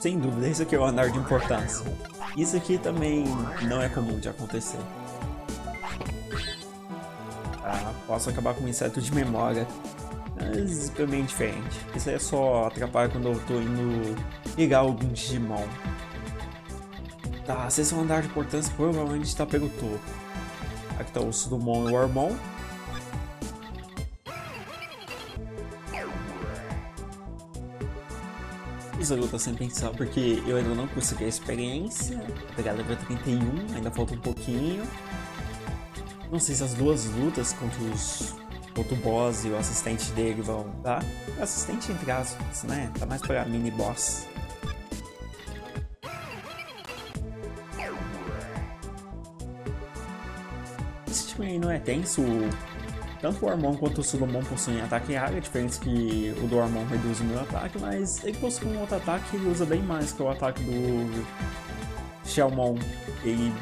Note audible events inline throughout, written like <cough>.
Sem dúvida, esse aqui é o andar de importância. Isso aqui também não é comum de acontecer. Ah, posso acabar com um inseto de memória. Mas é bem diferente. Isso aí é só atrapalhar quando eu tô indo ligar algum Digimon. Tá, se esse é um andar de importância, provavelmente está pelo topo. Aqui tá o Sudumon e o Ormon. Essa luta sem pensar, porque eu ainda não consegui a experiência. Pegar level 31, ainda falta um pouquinho. Não sei se as duas lutas contra os contra o boss e o assistente dele vão dar. Tá? Assistente entre aspas, né? Tá mais pra mini boss. Esse time aí não é tenso. Tanto o Ormon quanto o Sulomon possuem ataque área, diferente que o do Ormon reduz o meu ataque, mas ele possui um outro ataque que ele usa bem mais que o ataque do Shelmon. Ele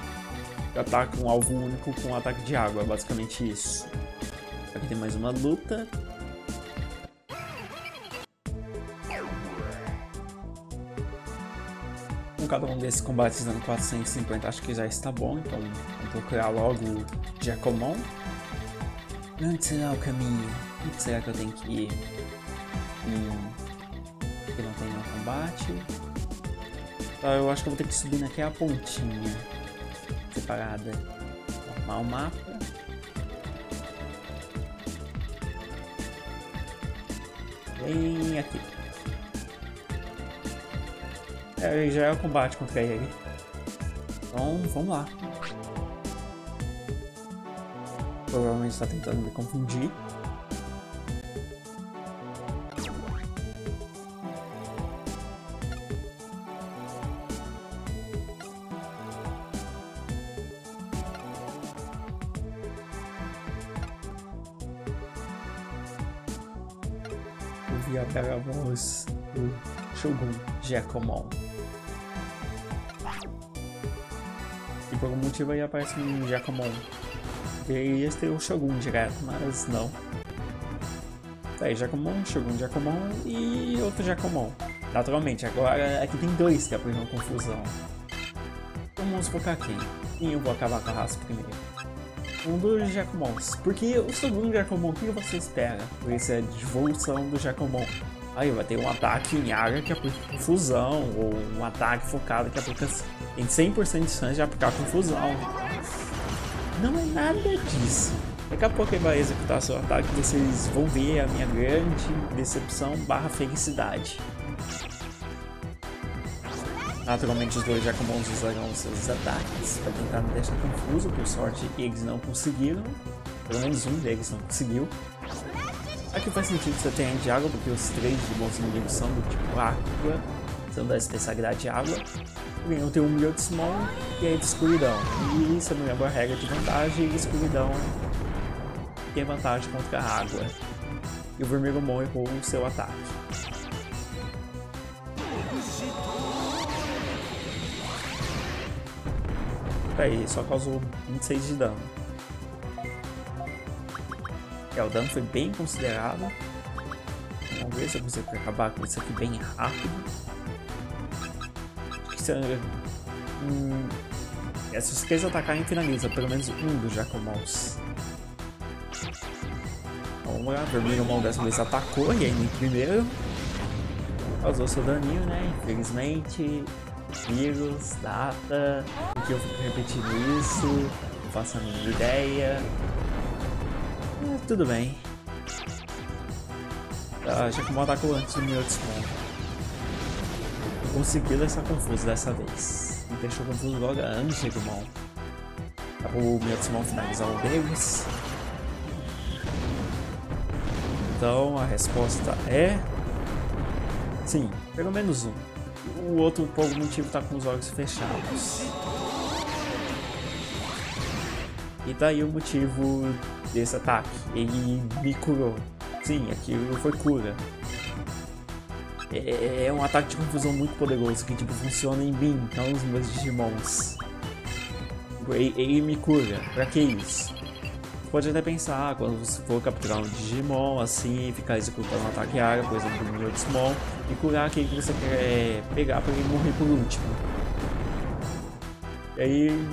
ataca um alvo único com um ataque de água, é basicamente isso. Aqui tem mais uma luta. Com cada um desses combates dando 450, acho que já está bom, então vou procurar logo o Giacomon. Onde será o caminho? Onde será que eu tenho que ir? Hum, aqui não tem nenhum combate. Tá, eu acho que eu vou ter que subir naquela pontinha separada. Arrumar o mapa. Bem aqui. É, já é o combate contra ele. Então, vamos lá. Provavelmente está tentando me confundir. Ouvir a voz do Shogun Giacomon. E por algum motivo aí aparece um Giacomon ia ter o Shogun direto, mas não. Tá aí, Jacomon, Shogun Jacomon e outro Jacomon. Naturalmente, agora aqui tem dois que abriram confusão. Vamos focar aqui. E eu vou acabar com a raça primeiro. Um dos Jacomons. Porque o segundo Jacomon, o que você espera? Isso é a devolução do Jacomon. Aí vai ter um ataque em área que aplica confusão, ou um ataque focado que aplica em 100% de chance de aplicar confusão. Não é nada disso. Daqui a pouco ele vai executar seu ataque e vocês vão ver a minha grande decepção barra felicidade. Naturalmente os dois Jacomons usarão seus ataques para tentar me deixar confuso, por sorte eles não conseguiram. Pelo menos um deles não conseguiu. Aqui faz sentido você de água, porque os três de bons inimigos são do tipo água, são da especialidade água. Eu tenho um milhão de Small e aí de escuridão. E se eu me lembro a regra de vantagem, escuridão tem vantagem contra a água. E o vermelho Mon errou o seu ataque. Aí, só causou 26 de dano. É, o dano foi bem considerado. Vamos ver se eu consigo acabar com isso aqui bem rápido hum, é, se quer atacar, finaliza pelo menos um dos Jacomons. Vamos lá, vermelho mão dessa vez atacou e aí no primeiro causou seu daninho, né? Infelizmente, vírus, data, porque eu fico repetindo isso, não faço a minha ideia. É, tudo bem. Tá, Jacomon atacou antes do meu desconto conseguiu deixar confuso dessa vez. Me deixou confuso logo antes de Gumon. O Miyotsuman finalizar o deles. Então a resposta é. Sim, pelo menos um. O outro, por algum motivo, está com os olhos fechados. E daí tá o motivo desse ataque. Ele me curou. Sim, aquilo foi cura. É, é, um ataque de confusão muito poderoso que tipo funciona em mim, não nos meus Digimons. Ele, me cura, pra que isso? pode até pensar, ah, quando você for capturar um Digimon, assim, ficar executando um ataque área, por exemplo, do Digimon, e curar aquele que você quer pegar para ele morrer por último. E aí,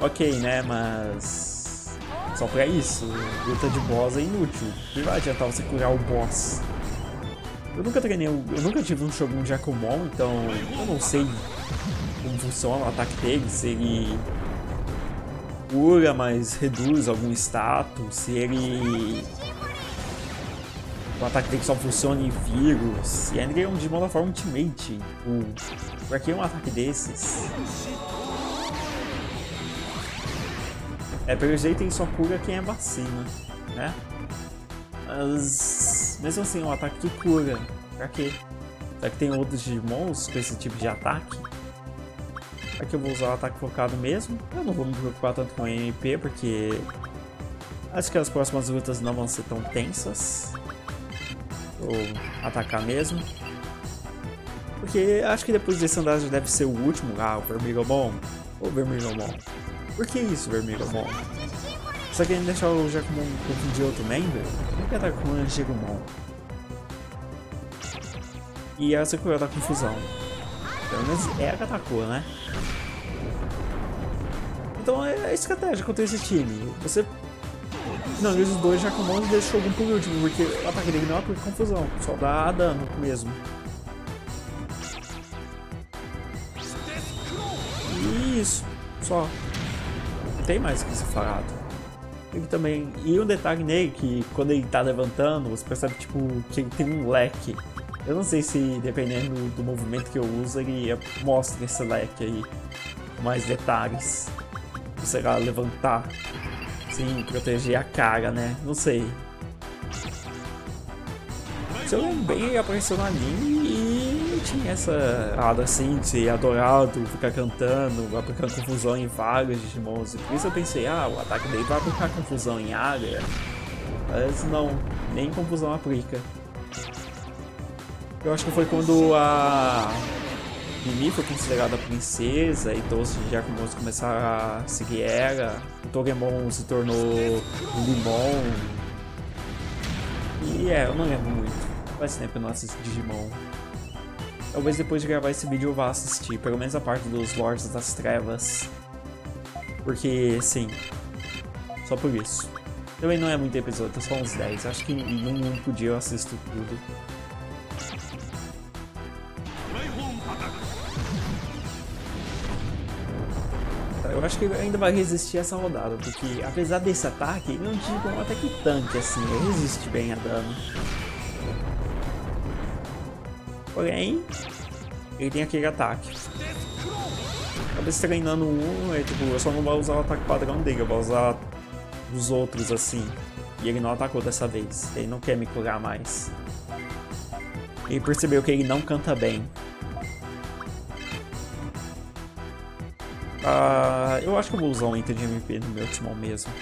ok, né, mas só pra isso, luta de boss é inútil. Não vai adiantar você curar o boss. Eu nunca treinei, eu nunca tive um Shogun Jacomon, então eu não sei como funciona o ataque dele, se ele cura, mas reduz algum status, se ele... O ataque dele só funciona em vírus, e ainda é um Digimon da forma Ultimate. O... Pra que um ataque desses? É, pelo jeito ele só cura quem é vacina, né? Mas... Mesmo assim, é um ataque que cura. Pra quê? Será que tem outros Digimons com esse tipo de ataque? Aqui eu vou usar o ataque focado mesmo. Eu não vou me preocupar tanto com o MP, porque acho que as próximas lutas não vão ser tão tensas. Vou atacar mesmo. Porque acho que depois desse andar já deve ser o último. Ah, o Vermigomon. O Vermigomon. Por que isso, Vermigomon? Só querendo deixar o Jacomon confundir outro membro? Que atacar com Angegomon? E essa cura da confusão. Pelo menos é a que atacou, né? Então é a estratégia contra esse time. Você finaliza os dois já com e deixa o Shogun por último, porque o ataque dele não é por confusão, só dá dano mesmo. Isso, só. Não tem mais o que ser falado. Ele também. E um detalhe nele que quando ele tá levantando, você percebe tipo que ele tem um leque. Eu não sei se dependendo do movimento que eu uso, ele mostra esse leque aí mais detalhes sei lá, levantar. Sim, proteger a cara, né? Não sei. Se eu lembro bem, ele apareceu no anime e tinha essa ada assim de ser adorado, ficar cantando, aplicando confusão em vários Digimons. Por isso eu pensei, ah, o ataque dele vai aplicar confusão em área. Mas não, nem confusão aplica. Eu acho que foi quando a Mimi foi considerada princesa e todos os Jakumons começaram a seguir ela. O Togemon se tornou Limon. E é, eu não lembro muito. Faz tempo que eu não assisto Digimon. Talvez depois de gravar esse vídeo eu vá assistir, pelo menos a parte dos Lords das Trevas. Porque, sim, só por isso. Também não é muito episódio, só uns 10. Acho que em um único dia eu assisto tudo. eu acho que ainda vai resistir essa rodada, porque apesar desse ataque, é um tipo até que tanque, assim, ele resiste bem a dano. Porém, ele tem aquele ataque. Acabei treinando um, é, tipo, eu só não vou usar o ataque padrão dele, eu vou usar os outros assim. E ele não atacou dessa vez, ele não quer me curar mais. Ele percebeu que ele não canta bem. Uh, eu acho que eu vou usar um item de MP no meu Timon mesmo.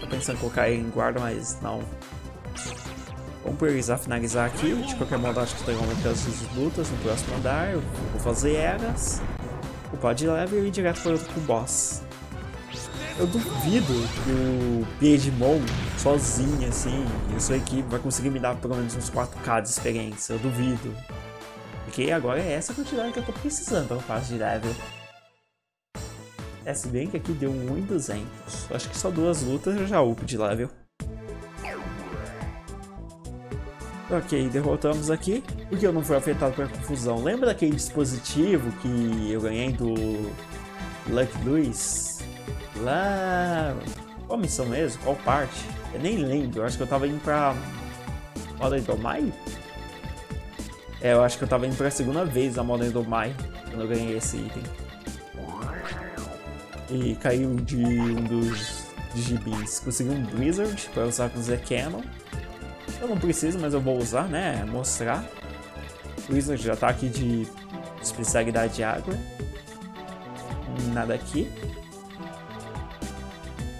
Tô pensando em colocar ele em guarda, mas não. Vamos priorizar finalizar aqui. De qualquer modo, acho que tem as lutas no próximo andar. Eu vou fazer eras. Upar de level e ir direto para o boss. Eu duvido que o Piedmon, sozinho, assim, e sua equipe vai conseguir me dar pelo menos uns 4k de experiência. Eu duvido. Porque agora é essa quantidade que eu tô precisando para o passo de level. É, se bem que aqui deu 1.200. Acho que só duas lutas eu já upo de level. Ok, derrotamos aqui. Por que eu não fui afetado pela confusão? Lembra daquele dispositivo que eu ganhei do Lucky Luiz? Lá... Qual missão mesmo? Qual parte? Eu nem lembro. Eu acho que eu tava indo pra... Modern Domai? É, eu acho que eu tava indo pra segunda vez a Modern Domai. Quando eu ganhei esse item e caiu de um dos gibis. Consegui um Blizzard para usar com o Z-Canon. Eu não preciso, mas eu vou usar, né? Mostrar. O Blizzard já tá de especialidade de água. Nada aqui.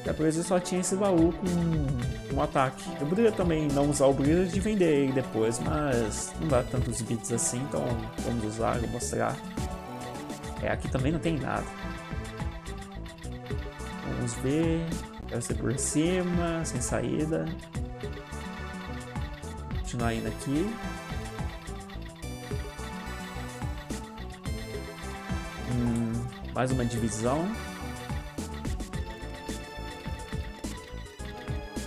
A coisa só tinha esse baú com um ataque. Eu poderia também não usar o Blizzard e vender ele depois, mas não dá tantos bits assim, então vamos usar, vou mostrar. É, aqui também não tem nada. Vamos ver. Deve ser por cima, sem saída. Continuar indo aqui. Hum, mais uma divisão.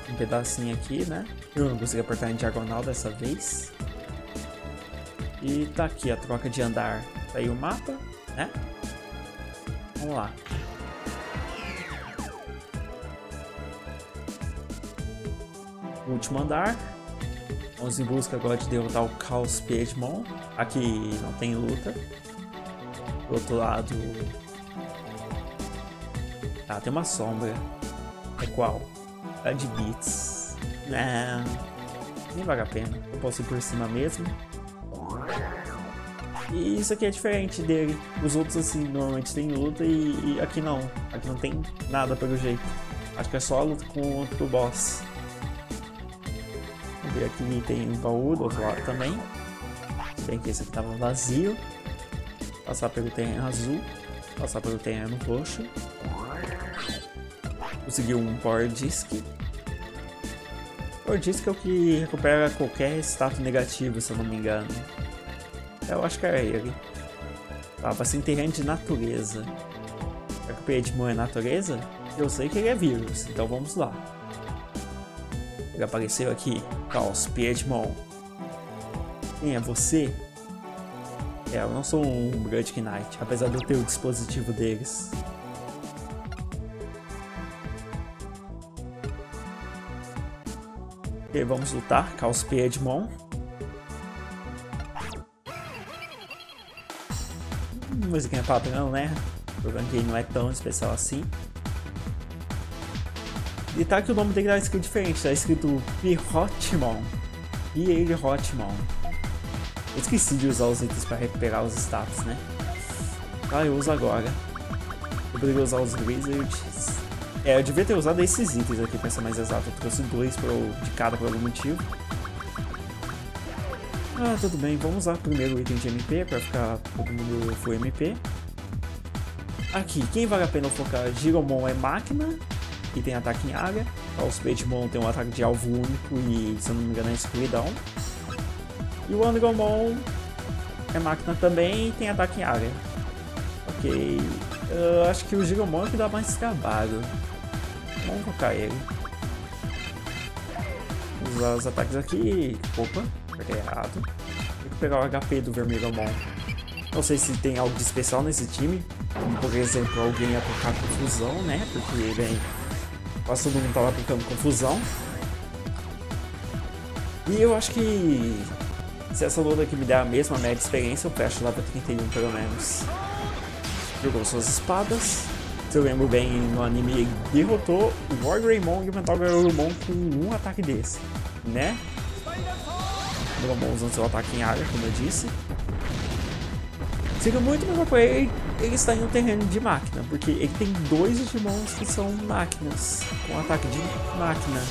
Um pedacinho aqui, né? Eu não consegui apertar em diagonal dessa vez. E tá aqui a troca de andar. Tá aí o mapa, né? Vamos lá. Último andar. Vamos em busca agora de derrotar o Caos Piedmon. Aqui não tem luta. Do outro lado... Ah, tem uma sombra. É qual? A de Beats. Não, nem vale a pena. Eu posso ir por cima mesmo. E isso aqui é diferente dele. Os outros, assim, normalmente tem luta e, e, aqui não. Aqui não tem nada pelo jeito. Acho que é só a luta contra o boss. Ver aqui tem um baú do outro lado também. Bem que esse aqui tava vazio. Passar pelo terreno azul. Passar pelo terreno roxo. Conseguiu um Power Disc. Power Disc é o que recupera qualquer status negativo, se eu não me engano. Eu acho que era ele. Tava sem terreno de natureza. Que o Piedmon é natureza? Eu sei que ele é vírus, então vamos lá. Ele apareceu aqui. Caos Piedmon. Quem é você? É, eu não sou um Blood Knight, apesar de eu ter o dispositivo deles. Ok, vamos lutar. Caos Piedmon. musiquinha padrão, né? O gameplay não é tão especial assim. E tá que o nome dele tá escrito diferente, tá escrito Pirotmon. E ele Hotmon. Eu esqueci de usar os itens para recuperar os status, né? Ah, eu uso agora. Eu poderia usar os Wizards. É, eu devia ter usado esses itens aqui pra ser mais exato. Eu trouxe dois pro, de cada por algum motivo. Ah, tudo bem, vamos usar primeiro o item de MP para ficar todo mundo full MP. Aqui, quem vale a pena focar? Giromon é máquina e tem ataque em área. O Spedemon tem um ataque de alvo único e, se eu não me engano, é escuridão. E o Andromon é máquina também e tem ataque em área. Ok, eu acho que o Giromon é que dá mais trabalho. Vamos focar ele. Usar os ataques aqui. Opa, Apertei errado. Tem que pegar o HP do Vermilhomon. Não sei se tem algo de especial nesse time. Como, por exemplo, alguém aplicar confusão, né? Porque, bem, quase todo mundo tava aplicando confusão. E eu acho que se essa luta aqui me der a mesma média de experiência, eu fecho lá pra 31 pelo menos. Jogou suas espadas. Se eu lembro bem, no anime ele derrotou o Wargreymon e o Mentalgarurumon com um ataque desse, né? Usando seu ataque em área, como eu disse. Seria muito melhor com ele, ele está em um terreno de máquina, porque ele tem dois Digimons que são máquinas, com ataque de máquina.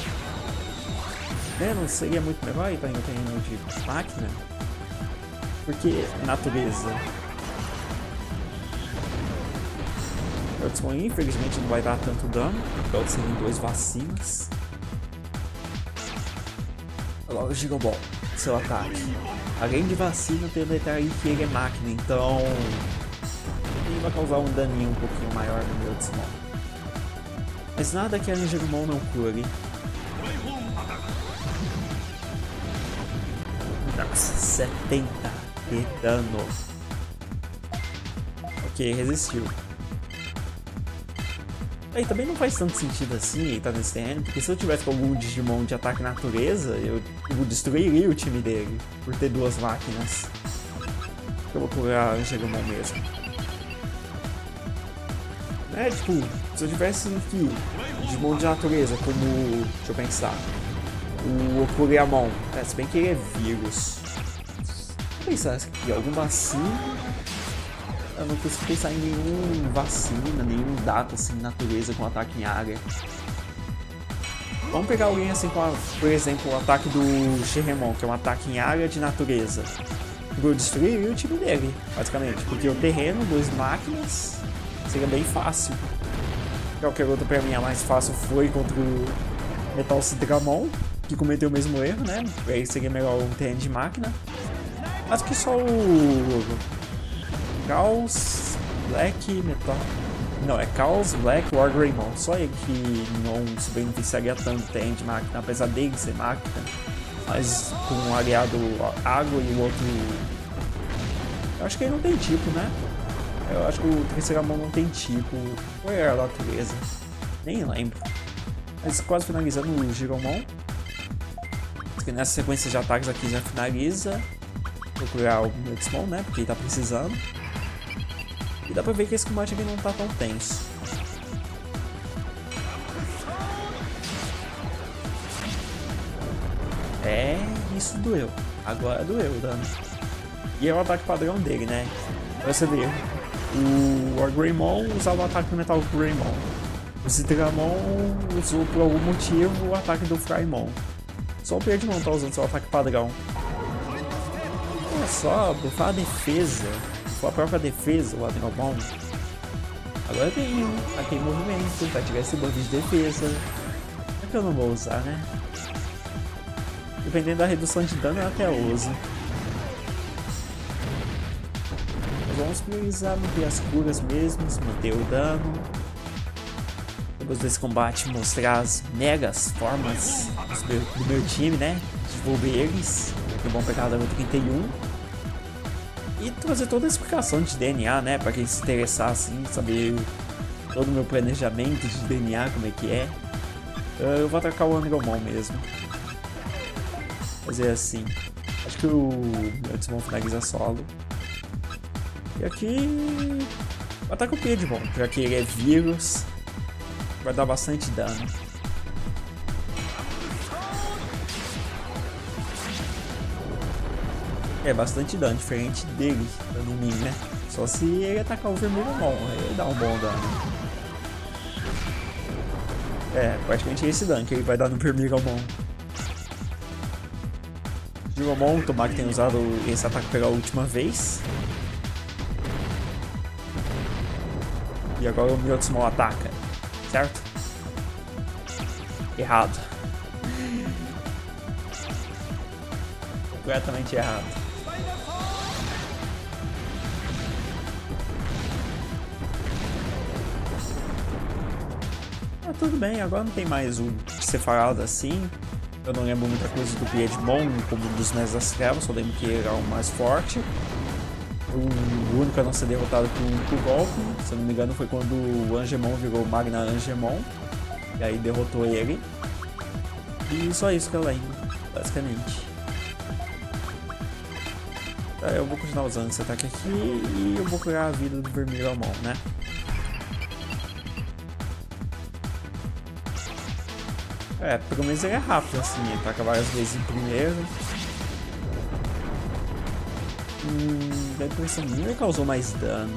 Né? Não seria muito melhor ele estar em um terreno de máquina? Porque natureza. Eldson infelizmente não vai dar tanto dano, porque Eldson tem dois vacinas. Logo o Gigoball seu ataque. Além de vacina, tem o detalhe que ele é máquina, então ele vai causar um daninho um pouquinho maior no meu Digimon. Mas nada que a Ninjagumon não cure. Nossa, 70 de dano. Ok, resistiu. Aí também não faz tanto sentido assim ele tá nesse terreno, porque se eu tivesse com algum Digimon de ataque natureza, eu, destruiria o time dele, por ter duas máquinas. Eu vou curar Angelomon mesmo. É, tipo, se eu tivesse aqui Digimon de natureza, como. Deixa eu pensar. O Okuriamon. É, se bem que ele é vírus. Vou pensar aqui, algum vacilo eu não consigo pensar em nenhum vacina, nenhum dado assim, natureza com ataque em área. Vamos pegar alguém assim com, a, por exemplo, o ataque do Sheremon, que é um ataque em área de natureza. Vou destruir o time dele, basicamente. Porque o terreno, duas máquinas, seria bem fácil. Qualquer outra pra mim a mais fácil foi contra o Metal Citramon, que cometeu o mesmo erro, né? Aí seria melhor um TN de máquina. Acho que só o Caos, Black, Metal. Não, é Chaos, Black, War Greymon. Só ele que não se beneficiaria tanto de máquina, apesar dele ser máquina. Mas com um aliado água e o outro. Eu acho que ele não tem tipo, né? Eu acho que o Triceramon não tem tipo. Qual é a natureza? Nem lembro. Mas quase finalizando o Giromon. Nessa sequência de ataques aqui já finaliza. Procurar o Mexmon, né? Porque ele tá precisando. E dá pra ver que esse combate aqui não tá tão tenso. É, isso doeu. Agora doeu o dano. E é o ataque padrão dele, né? Você ver, o War Greymon usava o ataque do Metal Greymon. O Citramon usou por algum motivo o ataque do Frymon. Só o Piedmon tá usando seu ataque padrão. Olha só, bufar a defesa. Bufar a própria defesa, o Adrenobomb. Agora tem aqui movimento pra tirar esse buff de defesa. É que eu não vou usar, né? Dependendo da redução de dano, eu até uso. Mas vamos priorizar manter as curas mesmos, manter o dano. Depois desse combate mostrar as megas formas do meu time, né? Desenvolver eles. Que vão pegar level 31. E trazer toda a explicação de DNA, né? Pra quem se interessar assim, saber todo o meu planejamento de DNA, como é que é. Eu vou atacar o Andromon mesmo fazer assim. Acho que o antes vão finalizar solo. E aqui. Ataca o Piedmon, já que ele é vírus. Vai dar bastante dano. É bastante dano, diferente dele, dano mim, né? Só se ele atacar o vermelho bom, ele dá um bom dano. É, praticamente esse dano que ele vai dar no vermelho bom. Digimon, tomar que tenha usado esse ataque pela última vez. E agora o Miotsumon ataca, certo? Errado. <laughs> Completamente errado. Tudo bem, agora não tem mais o separado assim. Eu não lembro muita coisa do Piedmon como dos Mestres das Trevas, só lembro que ele era o mais forte. O único a não ser derrotado por um golpe, se eu não me engano, foi quando o Angemon virou Magna Angemon. E aí derrotou ele. E só isso que eu lembro, basicamente. É, eu vou continuar usando esse ataque aqui e eu vou curar a vida do Vermelhomon, né? É, pelo menos ele é rápido assim, ele ataca várias vezes em primeiro. Hum, dá a impressão ele causou mais dano.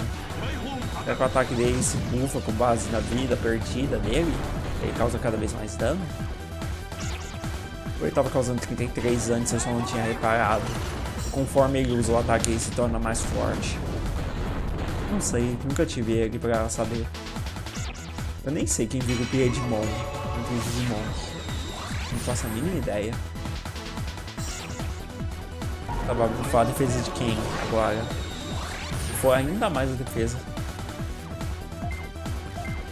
Será que o ataque dele se bufa com base na vida perdida dele? Ele causa cada vez mais dano? Ou ele estava causando 33 antes eu só não tinha reparado? Conforme ele usa o ataque ele se torna mais forte. Não sei, nunca tive ele pra saber. Eu nem sei quem vira o Piedmon entre os Digimons. Não faço a mínima ideia. Tava bufar a defesa de quem agora? Foi ainda mais a defesa.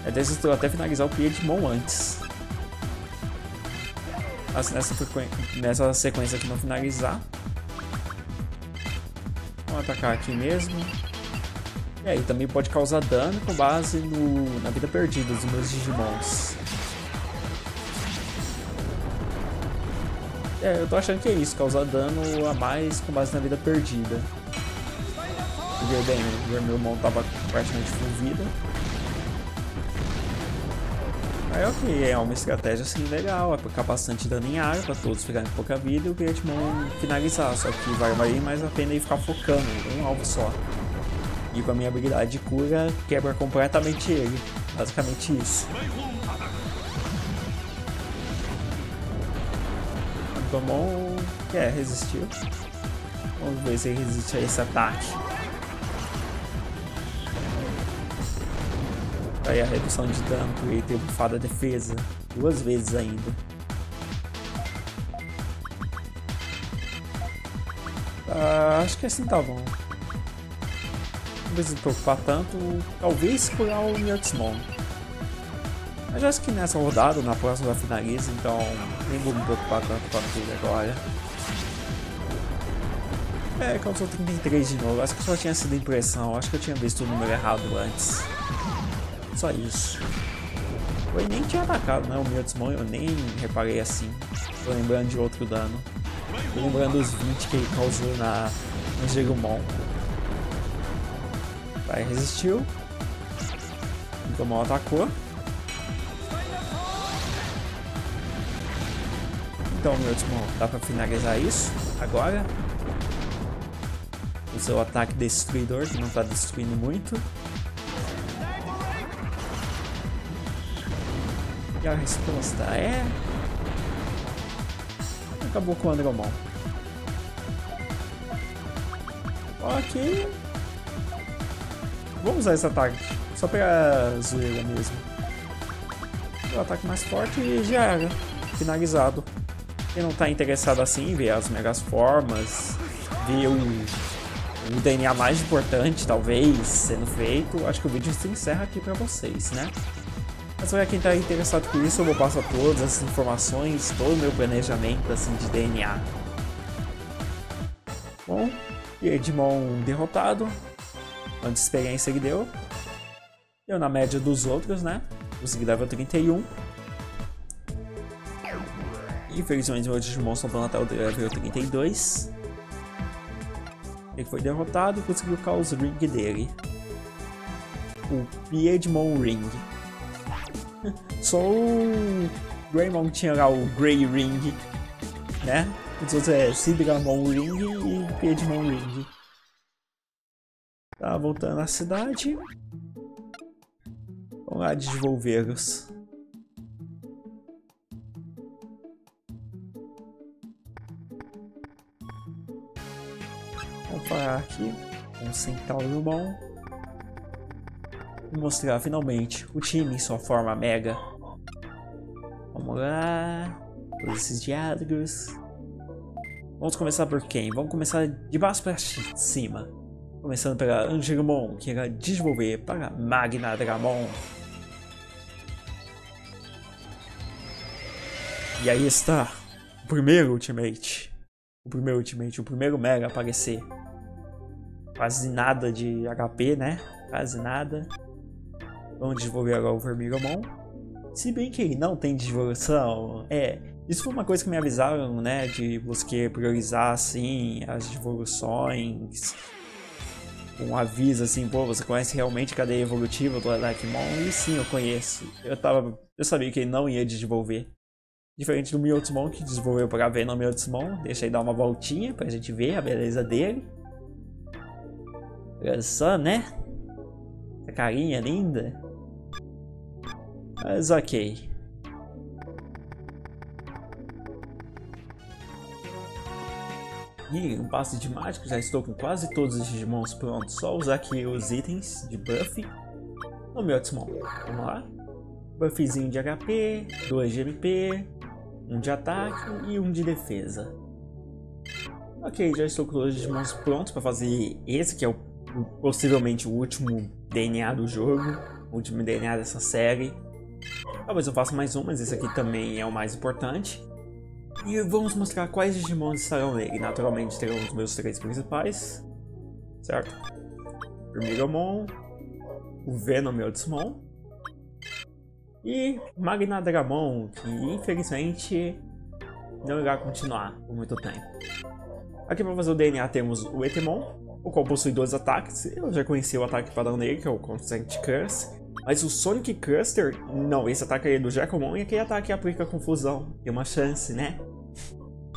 É desistiu até finalizar o Piedmon antes. Mas nessa, nessa sequência aqui não finalizar. Vamos atacar aqui mesmo. E aí, também pode causar dano com base no, na vida perdida dos meus Digimons. É, eu tô achando que é isso, causar dano a mais com base na vida perdida. Porque, bem, o Vermelmon tava praticamente full vida. Aí ok, é uma estratégia assim legal, é pra ficar bastante dano em área, pra todos ficarem com pouca vida e o Greatmon finalizar, só que vai valer mais a pena ele ficar focando em um alvo só. E com a minha habilidade de cura, quebra completamente ele. Basicamente isso. Pokémon é, resistiu. Vamos ver se ele resiste a esse ataque. Aí a redução de dano ele ter bufado a defesa duas vezes ainda. Ah, acho que assim tá bom. Não precisa preocupar tanto. Talvez curar o Miotismon. Mas acho que nessa rodada, na próxima finaliza, então nem vou me preocupar tanto com aquilo agora. É, causou 33 de novo. Acho que só tinha sido impressão. Acho que eu tinha visto o número errado antes. Só isso. Eu nem tinha atacado, né? O meu desmonho eu nem reparei assim. Tô lembrando de outro dano. Tô lembrando os 20 que ele causou na, no Gerumon. Vai, resistiu. O Gomon atacou. Então, meu último, dá pra finalizar isso agora. O seu ataque destruidor, que não tá destruindo muito. E a resposta é... Acabou com o Andromon. Ok. Vamos usar esse ataque. Só pra zoeira mesmo. O ataque mais forte e já era. Finalizado. Quem não tá interessado assim em ver as megas formas, ver o, o DNA mais importante, talvez, sendo feito, acho que o vídeo se encerra aqui pra vocês, né? Mas para quem tá interessado com isso, eu vou passar todas as informações, todo o meu planejamento assim, de DNA. Bom, e Edmon derrotado, quanta experiência que deu. Eu na média dos outros, né? Consegui level 31. Infelizmente, meu Digimon só até o level 32. Ele foi derrotado e conseguiu o Ring dele. O Piedmon Ring. <laughs> Só o Greymon tinha lá o Grey Ring, né? Os outros é Sidramon Ring e Piedmon Ring. Tá voltando à cidade. Vamos lá desenvolvê-los. Parar aqui com um Centauro bom. E mostrar finalmente o time em sua forma mega. Vamos lá. Todos esses diálogos. Vamos começar por quem? Vamos começar de baixo para cima. Começando pela Angelmon, que irá desenvolver para Magna Dramon. E aí está o primeiro Ultimate. O primeiro Ultimate, o primeiro Mega a aparecer. Quase nada de HP, né? Quase nada. Vamos desenvolver agora o Vermigamon. Se bem que ele não tem devolução, é. Isso foi uma coisa que me avisaram, né? De você priorizar assim as devoluções um aviso assim, pô, você conhece realmente a cadeia evolutiva do Darkmon? E sim, eu conheço. Eu tava. Eu sabia que ele não ia desenvolver. Diferente do Miotsmon, que desenvolveu pra ver no Miotsmon. Deixa aí dar uma voltinha pra gente ver a beleza dele. Olha só, né? Essa carinha linda. Mas ok. E um passe de mágico, já estou com quase todos os Digimons prontos. Só usar aqui os itens de buff no meu Digimon. Vamos lá. Buffzinho de HP, 2 de MP, 1 um de ataque e 1 um de defesa. Ok, já estou com todos os Digimons prontos para fazer esse que é o, possivelmente o último DNA do jogo, o último DNA dessa série. Talvez eu faça mais um, mas esse aqui também é o mais importante. E vamos mostrar quais Digimons estarão nele. Naturalmente terão os meus três principais, certo? Primeiromon, o Venom e o Desmon, e Magnadramon, que infelizmente não irá continuar por muito tempo. Aqui para fazer o DNA temos o Etemon, o qual possui dois ataques. Eu já conheci o ataque padrão dele, que é o Constant Curse. Mas o Sonic Custer, não, esse ataque aí é do Jacomon e aquele ataque aplica confusão. Tem uma chance, né?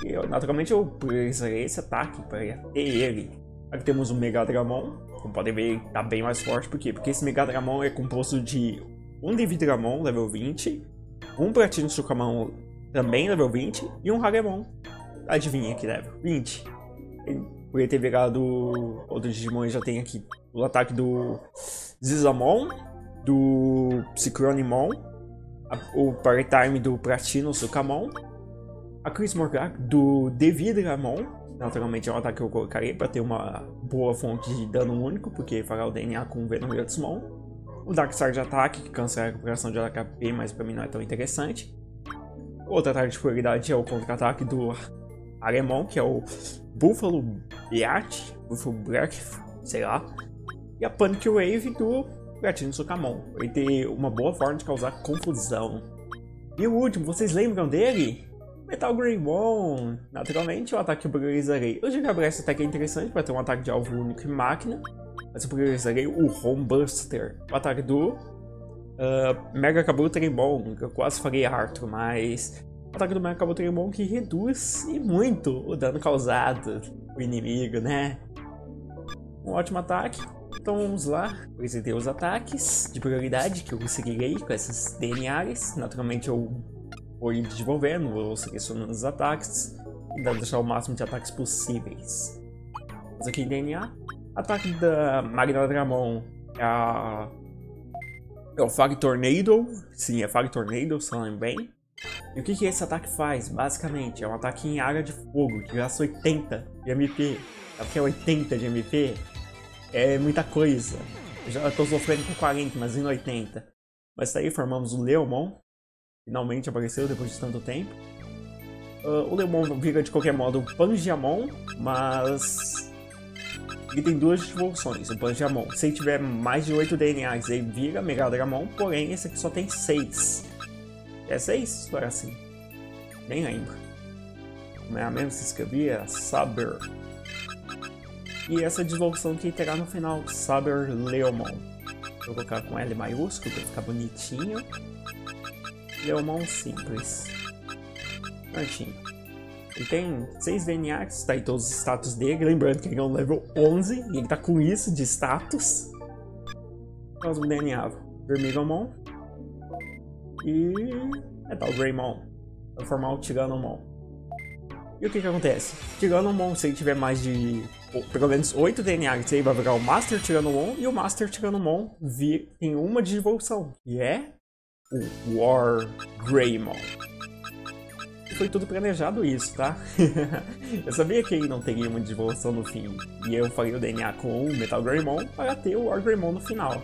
Eu, naturalmente eu precisarei esse ataque para ter ele. Aqui temos o Megadramon, como podem ver, tá bem mais forte, por quê? Porque esse Megadramon é composto de um Dividramon, level 20, um Platino Chukamon, também level 20, e um Hagemon. Adivinha que level? 20. Por ele ter virado outro Digimon, já tem aqui o ataque do Zizamon, do Psychronimon, o Part-Time do Pratino Sukamon, a Chris Morgak do Devidramon, naturalmente é um ataque que eu colocarei para ter uma boa fonte de dano único, porque fará o DNA com Venom e Otsmon. O Dark Star ataque, que cancela a recuperação de HP, mas para mim não é tão interessante. Outro ataque de prioridade é o contra-ataque do Aremon, que é o Buffalo Beat, Buffalo Black, sei lá. E a Panic Wave do Pratino Sukamon. Vai ter uma boa forma de causar confusão. E o último, vocês lembram dele? Metal Greymon. Naturalmente, o ataque que eu priorizarei. O Gigablast até que é interessante para ter um ataque de alvo único e máquina. Mas eu priorizarei o Home Buster. O ataque do uh, Mega Kabuterimon, que eu quase falei Arthur, mas... Ataque do Mega Kabuterimon que reduz e muito o dano causado o inimigo, né? Um ótimo ataque. Então vamos lá, apresentei os ataques de prioridade que eu conseguirei com esses DNAs. Naturalmente eu vou ir desenvolvendo, vou selecionando os ataques e deixar o máximo de ataques possíveis. Vamos aqui em DNA. Ataque da Magna Dramon é a... É o Fag Tornado. Sim, é Fag Tornado, se não bem. E o que, que esse ataque faz? Basicamente, é um ataque em área de fogo, que gasta 80 de MP. É 80 de MP? é muita coisa. Eu já tô sofrendo com 40, mas em 80. Mas tá formamos o Leomon. Finalmente apareceu depois de tanto tempo. Uh, o Leomon vira de qualquer modo o Pangiamon, mas ele tem duas evoluções, o Pangiamon. Se ele tiver mais de 8 DNAs, ele vira Megadramon, porém esse aqui só tem 6. É 6? Ou era assim? Nem lembro. Como é a mesma se escrevia? Saber. E essa devolução que terá no final, Saber Leomon. Vou colocar com L maiúsculo para ficar bonitinho. Leomon simples. Prontinho. Ele tem 6 DNAs, tá aí todos os status dele. Lembrando que ele é um level 11 e ele tá com isso de status. Próximo DNA, Vermigomon. E Metal Greymon. Vai formar o Tiranomon. E o que que acontece? Tiranomon, se ele tiver mais de pelo menos 8 DNAs, ele vai virar o Master Tiranomon e o Master Tiranomon vir em uma de evolução, que é o War Greymon. Foi tudo planejado isso, tá? <laughs> eu sabia que ele não teria uma devolução no fim, e eu faria o DNA com o Metal Greymon para ter o War Greymon no final.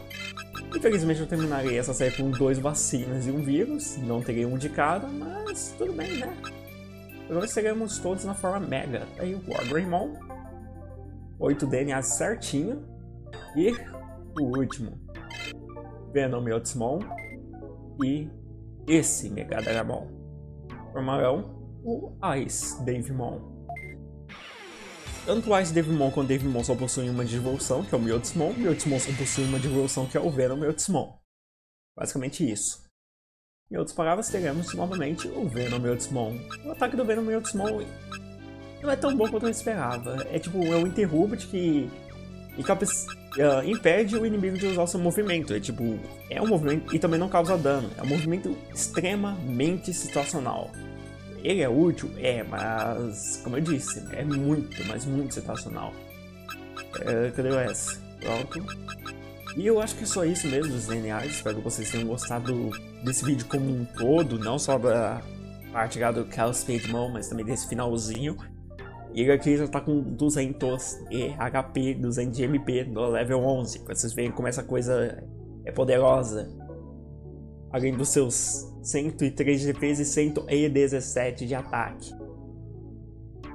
Infelizmente eu terminarei essa série com dois vacinas e um vírus, não terei um de cada, mas tudo bem, né? Agora seremos todos na forma Mega. Aí o Wargreymon. 8 DNAs certinho. E o último. Venom Yotsmon. E esse Megadramon. Formarão o Ice Davemon. Tanto Ice Davemon quanto o Davemon só possuem uma devolução, que é o Miotsmon. O Miotsmon só possui uma devolução, que é o Venom Miotsmon. Basicamente isso. Em outras palavras, teremos novamente o Venom Meutsmon. O ataque do Venom Meutsmon não é tão bom quanto eu esperava. É tipo, é um interrupt que uh, impede o inimigo de usar o seu movimento. É tipo, é um movimento e também não causa dano. É um movimento extremamente situacional. Ele é útil? É, mas, como eu disse, é muito, mas muito situacional. É, cadê o S? Pronto. E eu acho que é só isso mesmo dos DNAs. Espero que vocês tenham gostado desse vídeo como um todo, não só da parte lá do Cal Speedmon, mas também desse finalzinho. E ele aqui já tá com 200 de HP, 200 de MP no level 11, pra vocês verem como essa coisa é poderosa. Além dos seus 103 de defesa e 117 de ataque.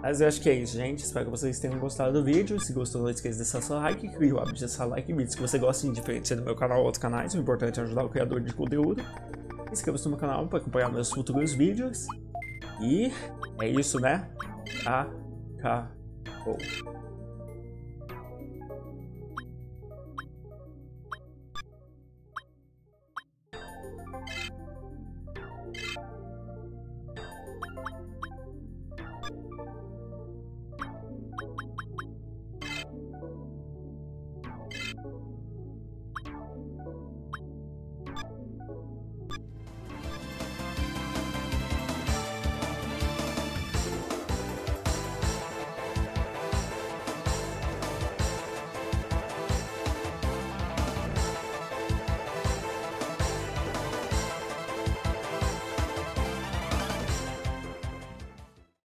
Mas eu acho que é isso, gente. Espero que vocês tenham gostado do vídeo. Se gostou, não esqueça de deixar seu like, crie o hábito de deixar like em vídeos que você gosta de diferenciar do meu canal ou outros canais. O importante é ajudar o criador de conteúdo. Inscreva-se no meu canal para acompanhar meus futuros vídeos. E é isso, né? Acabou.